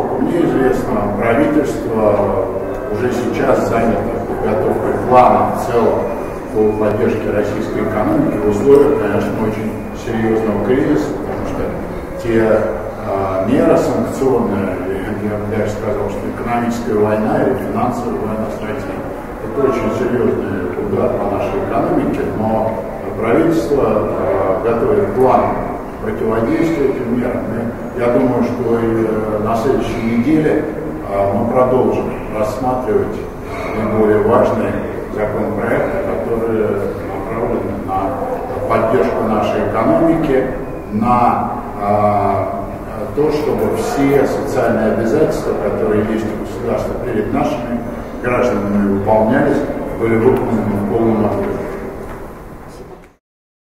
насколько мне известно, правительство уже сейчас занято подготовкой плана в целом по поддержке российской экономики в условиях, конечно, очень серьезного кризиса, потому что те э, меры санкционные, я бы даже сказал, что экономическая война или финансовая война Россией, это очень серьезный удар по нашей экономике, но правительство э, готовит план противодействия этим мерам. Я думаю, что и следующей неделе э, мы продолжим рассматривать наиболее важные законопроекты, которые направлены на поддержку нашей экономики, на э, то, чтобы все социальные обязательства, которые есть у государства перед нашими гражданами, выполнялись, были выполнены в полном объеме.